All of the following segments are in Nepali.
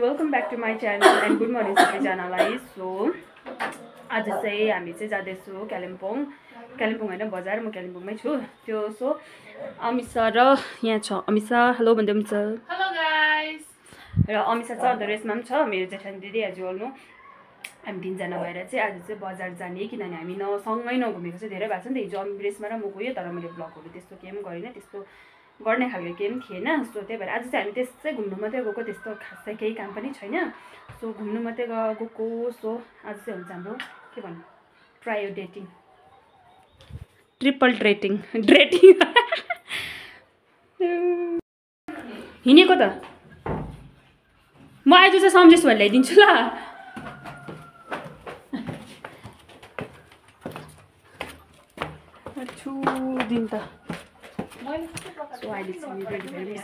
Welcome back to my channel and good morning सबैजनालाई सो आज चाहिँ हामी चाहिँ जाँदैछौँ कालिम्पोङ। कालिम्पोङ होइन बजार। म कालिम्पोङमै छु। त्यो सो अमित सर र यहाँ छ। अमित सर हेलो भन्दै हेलो गाइस र अमित सर छ अन्त रेसमा पनि छ मेरो जेठानी दिदी एज वेल्नु हामी तिनजना भएर चाहिँ आज चाहिँ बजार जाने किनभने हामी न सँगै नघुमेको चाहिँ धेरै भएको छ नि त। हिजो रेसमा र म गयो तर मैले ब्लगहरू त्यस्तो केही पनि गरिनँ त्यस्तो गर्ने खालको केही पनि थिएन। सो त्यही भएर आज चाहिँ हामी त्यसै घुम्नु मात्रै गएको त्यस्तो खासै केही काम पनि छैन। सो घुम्नु मात्रै गएको सो आज चाहिँ हुन्छ हाम्रो के भन्नु? ट्रायो डेटिङ ट्रिपल ड्रेटिङ ड्रेटिङ हिँडेको त। म आज चाहिँ सम्झेस भने ल्याइदिन्छु ल। दिन त। सो अहिले चाहिँ रेडी?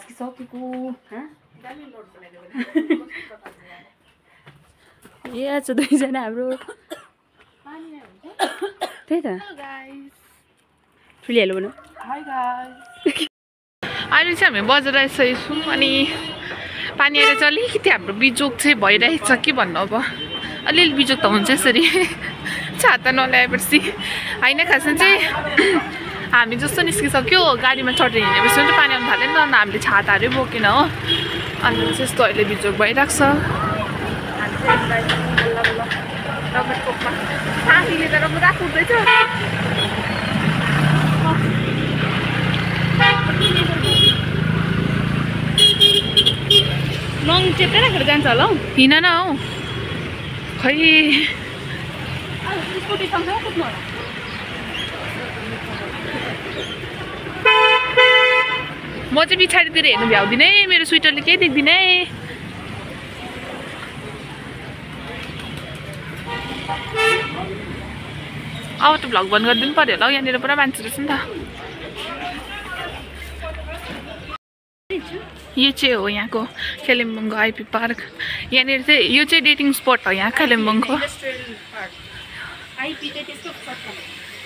ए आज दुईजना हाम्रो त्यही त। ठुली भनौँ अहिले चाहिँ हामी बजार आइसकेको छौँ अनि पानी आएर चाहिँ अलिकति हाम्रो बिजोग चाहिँ भइरहेको छ के भन्नु अब? अलिअलि बिजोग त हुन्छ यसरी। छाता नल्याएपछि। होइन खासमा चाहिँ हामी जस्तो निस्किसक्यो गाडीमा चढेर हिँडेपछि चाहिँ पानी आउनु थाल्यो नि त। अन्त हामीले छाताहरू बोकेन हो। अन्त चाहिँ यस्तो अहिले बिजोग भइरहेको छ। साथीले त लङ चेप्टै राखेर जान्छ होला हौ? हिँड न हौ। खै। स्कुटी सँगसँगै कुद्नु होला। म चाहिँ पछाडितिर हेर्नु भ्याउँदिनँ है मेरो स्वेटरले केही देख्दिनँ है। अब त भ्लग बन्द गरिदिनु पऱ्यो होला हौ यहाँनिर पुरा मान्छे रहेछ नि त। यो चाहिँ हो यहाँको कालिम्पोङको आइपी पार्क। यहाँनिर चाहिँ यो चाहिँ डेटिङ स्पट हो यहाँ कालिम्पोङको।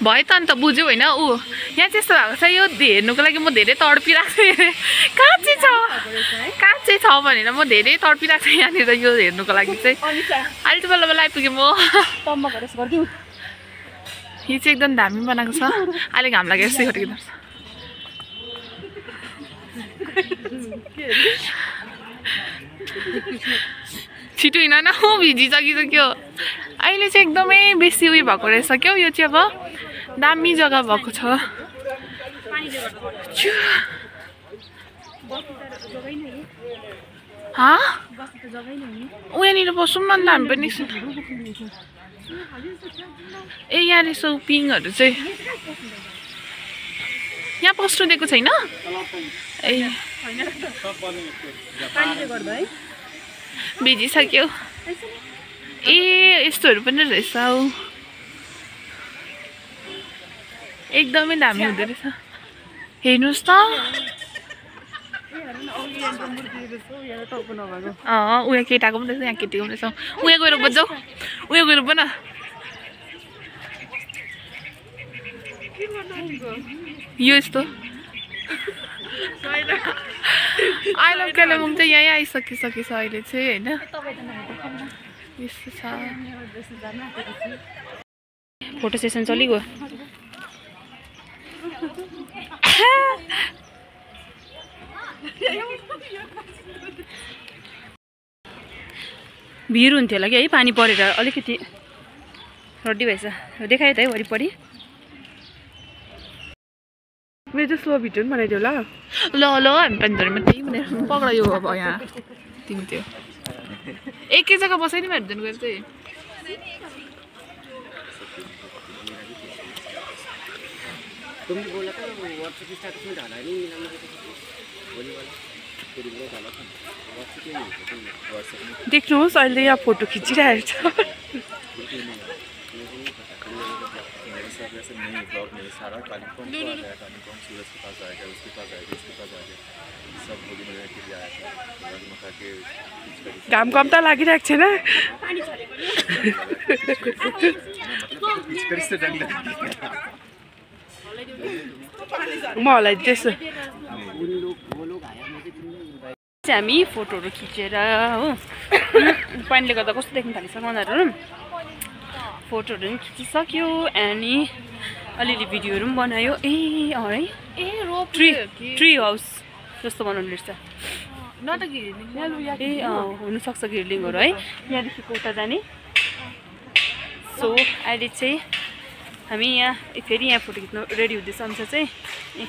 भयो त अन्त बुझ्यो होइन? ऊ यहाँ चाहिँ यस्तो भएको छ यो हेर्नुको लागि म धेरै तडपिरहेको छु कहाँ चाहिँ छ? कहाँ चाहिँ छ भनेर म धेरै तडपिरहेको छु यहाँनिर यो हेर्नुको लागि चाहिँ। अहिले चाहिँ बल्ल बल्ल आइपुगेँ म। यो चाहिँ एकदम दामी बनाएको छ। अहिले घाम लागेर रहेछ छिटो हिँड न हौ भिजिसकिसक्यो। अहिले चाहिँ एकदमै बेसी उयो भएको रहेछ। क्या यो चाहिँ अब? दामी जग्गा भएको छ। उयाँनिर बसौँ न अन्त हामी पनि ए यहाँ रहेछ पिङहरू चाहिँ। यहाँ पस्नु दिएको छैन? ए। भिजिसक्यो। ए यस्तोहरू पनि रहेछ हौ एकदमै दामी हुँदो रहेछ। हेर्नुहोस् त। उयो केटाको पनि रहेछ यहाँ केटीको पनि रहेछ उयो गएर बजाऊ उयो गएर बन। यो यस्तो। आई लभ कालिम्पोङ चाहिँ यहीँ आइसकिसकेछ अहिले चाहिँ होइन? यस्तो छ। फोटो सेसन चलिगयो। भिड हुन्थ्यो होला कि? है पानी परेर अलिकति रड्डी भएछ। देखायो त है वरिपरि। मेरो चाहिँ स्लो भिडियो पनि बनाइदियो ल। ल ल हामी पानीझरीमा त्यही भनेर पक्रायो अब यहाँ तिमी त्यो एकै जग्गा बसाइ नि भेट्दैन गएर चाहिँ देख्नुहोस् अहिले यहाँ फोटो खिचिरहेको छ। घाम कम त लागिरहेको छैन। पिचकारी से डंग लगी म हल्लाइदिँदैछु उन लोग वो लोग आया मुझे चाहिँ हामी फोटोहरू खिचेर हो। पानीले गर्दा कस्तो देख्नु थालिसक्यो उनीहरू फोटोहरू पनि खिचिसक्यो अनि अलिअलि भिडियोहरू पनि बनायो। ए है। A rope tree tree house जस्तो बनाउनु रहेछ। न त घिर्ने ए हुनसक्छ घिर्लिङहरू है। यहाँदेखिको उता जाने। सो अहिले चाहिँ हामी यहाँ फेरि यहाँ फोटो खिच्नु रेडी हुँदैछ अनुसार चाहिँ। ए,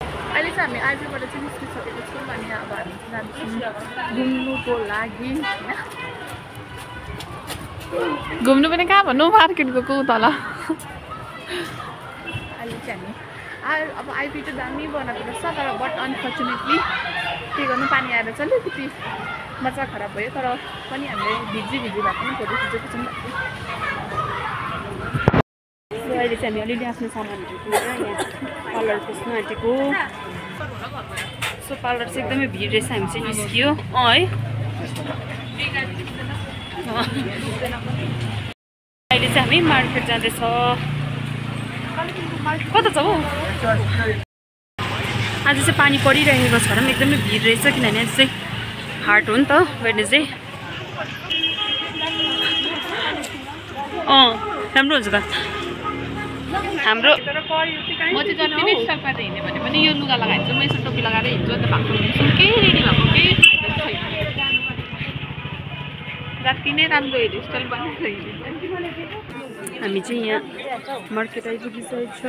अहिले चाहिँ हामी आजबाट चाहिँ निस्किसकेको छौँ अनि अब हामी जान्छौँ घुम्नुको लागि होइन? घुम्नु पनि कहाँ भन्नु? मार्केट गएको तल। अहिले चाहिँ हामी आइ अब आइपी त दामी बनाएको रहेछ तर बट अनफर्चुनेटली के गर्नु? पानी आएर चाहिँ अलिकति मजा खराब भयो तर पनि हामीले भिजी भिजी भए पनि फोटो खिचेको छौँ चाहिँ हामी अलिअलि आफ्नो सामानहरू किनेर यहाँ पार्लर पस्नु आँटेको सो पार्लर चाहिँ एकदमै भिड रहेछ हामी चाहिँ निस्कियो। अँ है। अहिले चाहिँ हामी मार्केट जाँदैछ। कता छ हौ? आज चाहिँ पानी परिरहेको छ र पनि एकदमै भिड रहेछ किनभने आज चाहिँ हाट हो नि त वेडनेसडे अँ राम्रो हुन्छ त। हाम्रो म चाहिँ जति नै स्टाइल हिँड्यो भने पनि यो लुगा लगाइदिन्छु म यसो टोपी लगाएर हिँड्छु अन्त भएको हुन्छु केही रेडी भएको केही छैन। जति नै राम्रो हेयर स्टाइल बनाएर हिँडिन्छ हामी चाहिँ यहाँ मार्केट आइपुगिसकेको छ।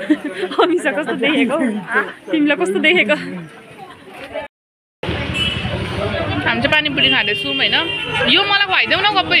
अमिसा कस्तो देखेको? तिमीलाई कस्तो देखेको हामी चाहिँ पानीपुरी खाँदैछौँ होइन? यो मलाई खुवाइदेऊ न गप्पै।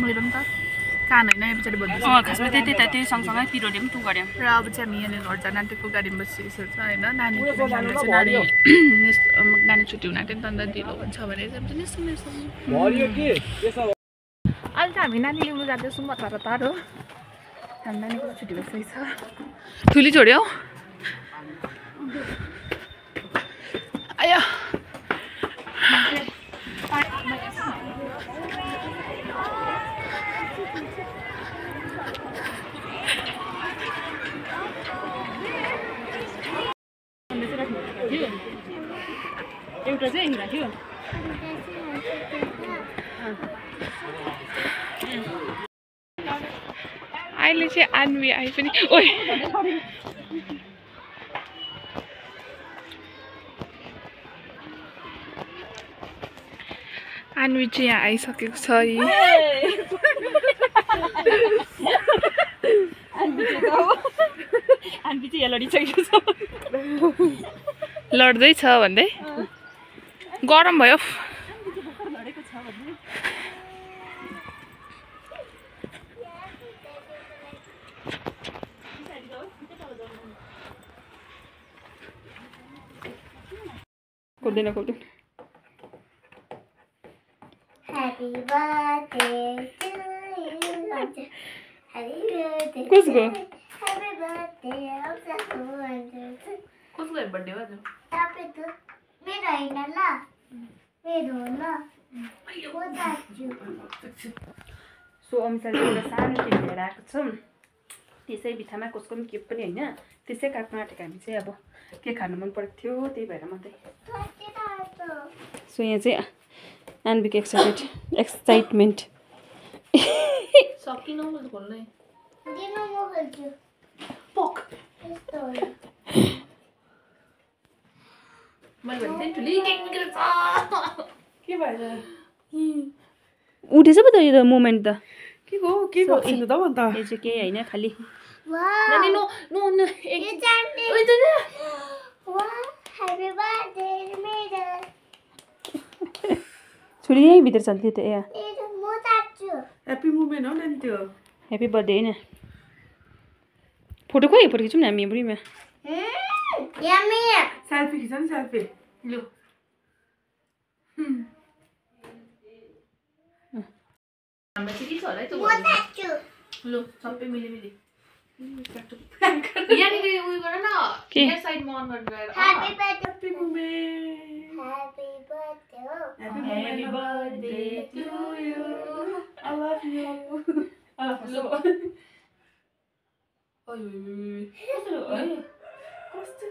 मेरो पनि त कान होइन यो पछाडि बज्दैछ अँ खासमा त्यही त्यही त त्यही सँगसँगै पिरोले पनि टु गऱ्यौँ र अब चाहिँ हामी यहाँनिर घर जान आँटेको गाडीमा बसिसकेको छ होइन नानी नानी नानी छुट्टी हुन आँट्यो नि त अन्त ढिलो हुन्छ भने हामी अहिले चाहिँ हामी नानी ल्याउनु जाँदैछौँ हतार हतार हो हाम्रो नानीको छुट्टी भइसकेको छ ठुली छोड्यो आयो एउटा चाहिँ हिँडा थियो। अहिले चाहिँ आन्वी आइ पनि। ओइ। आन्वी चाहिँ यहाँ आइसकेको छ है अनि चाहिँ यहाँ लडिसकेको छ। लड्दैछ भन्दै गरम भयो खोल्दैन खोल्दैन. कसको कसको बर्थडे हो आज तपाईँको मेरो होइन ल। मेरो हो ल म जान्छु सो अनुसार एउटा सानो केक लिएर आएको छौँ त्यसै बित्थामा कसको पनि केक पनि होइन त्यसै काट्न आँटेको हामी चाहिँ अब। के खानु मन परेको थियो त्यही भएर मात्रै सो यहाँ चाहिँ एनबिक एक्साइटेड एक्साइटमेन्ट सकिनँ मैले खोल्नै दिनु म खेल्छु पक। मैले भने ठुली के भएर उठेछ पो त यो त मोमेन्ट त के को के भएको छैन त अन्त यो चाहिँ केही होइन खालि वाह नानी नो एक ओइ छोरी यहीँ भित्र छ नि त्यो त ए ह्याप्पी मुमेन्ट हो नानी त्यो ह्याप्पी बर्थडे होइन फोटो खोइ फोटो खिचौँ न हामी बुढीमा सेल्फी खिच नि सेल्फी लु हाम्रो चाहिँ के छ होला है त्यो म लु सबै मिली मिली यहाँनिर उयो गर न के? यहाँ साइडमा अन गरेर happy birthday happy birthday to you I love you ओइ, ओइ, ओइ, ओइ।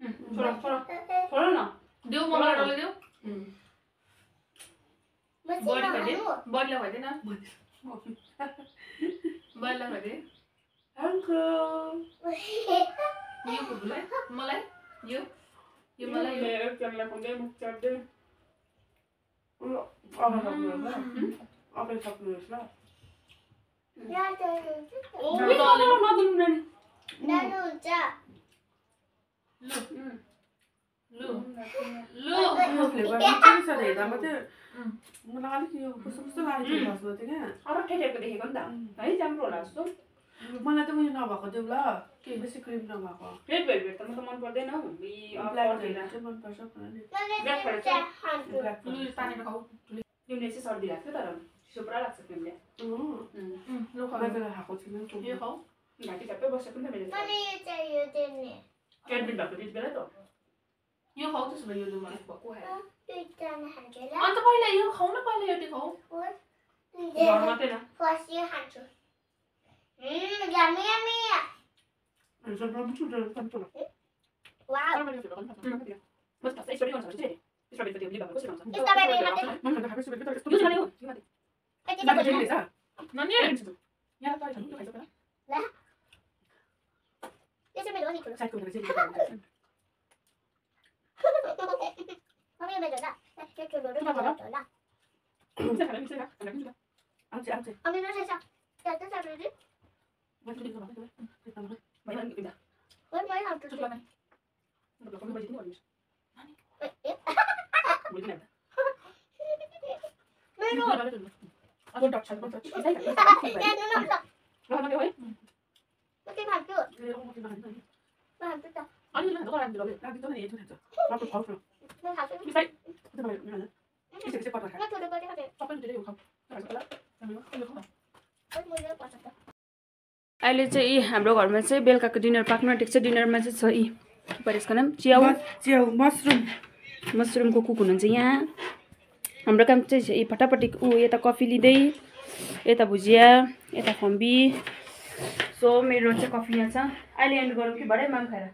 छोरा छोरा छोरा न देऊ मम्मा डल्लै देऊ म बडी चाहिँ खुवाइदियो खानु बडीलाई खुवाइदिएन बडीलाई खुवाइदियो अङ्कल यो खुकुलाई मलाई यो यो मलाई यो एकजनालाई खुवाउँदै मुख चाट्दै अगाडि सक्नुहोस् ल अगाडि सक्नुहोस् ल ओ, ए, डल्लै। नदिनु नानी जानुहुन्छ लु लु लु यो फ्लेभर चाहिँ छ हेर्दा मात्रै उम्. मलाई अलिक यो कस्तो कस्तो लागेको थियो फर्स्टमा चाहिँ क्या अरू ठेटेको देखेको नि त है राम्रो होला जस्तो मलाई त उयो नभएको देऊ ल के बेसी क्रिम नभएको रेड भेलभेट त म त मन पर्दैन हौ मनपर्छ तिमीले चाहिँ सर्दी लाग्छ तर चिसो पुरा लाग्छ तिमीले खाएको छैन घाँटी सबै बसेको नि त मेरो एडमिट भएको त्यति बेला त यो खाऊ त्यसो भए यो मलाई भएको अन्त पहिला यो खाऊ न पहिला यो खाऊ घर मात्रै न फर्स्ट यो खान्छु यम्मी यम्मी वाउ म त यसरी गर्छ भने चाहिँ स्ट्रबेरी त त्यो लिभर कसरी हुन्छ स्ट्रबेरी मात्रै यो चाहिँ हो यो माथि यति त खोज्नु नानी यहाँ त खानु खाइसक्यो यो चाहिँ मेरो हो नि ठुलो साइडको चाहिँ मम्मी यो मेरो ल यो ठुलो र ठुलो ल मिक्सर खानु मिक्सर खा खानु आउँछ आउँछ मम्मी यो चाहिँ छ त्यो चाहिँ छ मेरो भाइ अनि बिदा ओइ मैले खान्छु चुप लगाइ मतलब कम बजिदिनु भन्नु ए बुझ्दिन अब मेरो अब डट छ डट छ यहाँ नम्बर र मात्रै है म चाहिँ खान्छु म खान्छु त अनि ल गरान दिलो म खान्छु बिसाइ म ठुलो पनि खान्छु सबै धेरै खाऊ ओइ मैले पर्छ त अहिले चाहिँ यी हाम्रो घरमा चाहिँ बेलुकाको डिनर पाक्नु आँटेको छ। डिनरमा चाहिँ छ यी। के पऱ्यो यसको नाम? च्याउ। च्याउ मसरुम। मसरुमको कुक हुनुहुन्छ यहाँ। हाम्रो काम चाहिँ छ यी फटाफटी ऊ यता कफी लिँदै यता भुजिया यता फम्बी। सो मेरो चाहिँ कफी यहाँ छ। अहिले एन्ड गरौँ कि भरे? माम खाएर।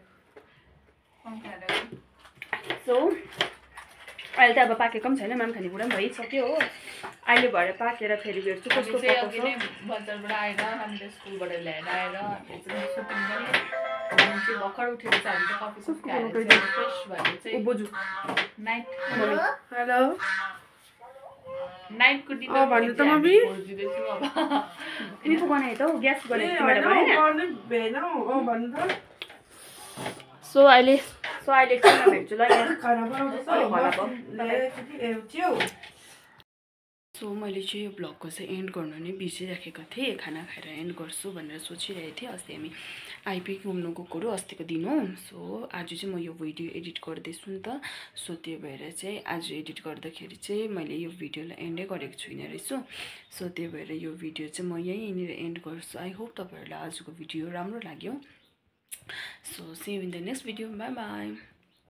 सो अहिले त अब पाकेको पनि छैन माम खाने कुरा पनि भइसक्यो हो। अहिले भएर पाकेर फेरि भेट्छु कस्तो हामी चाहिँ अघि पकाउँछ नै बजारबाट आएर हामीले स्कुलबाट ल्याएर आएर भर्खर उठेर हेलो। नाइटको अँ, भन्नु त मम्मी। मिठो त हौ ग्यास बनाएको भन्नु त। सो अहिले सो अहिले एकछिनमा भेट्छु ल खाना सो मैले चाहिँ यो ब्लगको चाहिँ एन्ड गर्नु नै बिर्सिराखेको थिएँ खाना खाएर एन्ड गर्छु भनेर सोचिरहेको थिएँ अस्ति हामी आइपी घुम्नु गएकोहरू अस्तिको दिन हो सो आज चाहिँ म यो भिडियो एडिट गर्दैछु नि त सो त्यो भएर चाहिँ आज एडिट गर्दाखेरि चाहिँ मैले यो भिडियोलाई एन्डै गरेको छुइनँ रहेछु सो त्यो भएर यो भिडियो चाहिँ म यहीँनिर एन्ड गर्छु आई होप तपाईँहरूलाई आजको भिडियो राम्रो लाग्यो so see you in the next video. Bye bye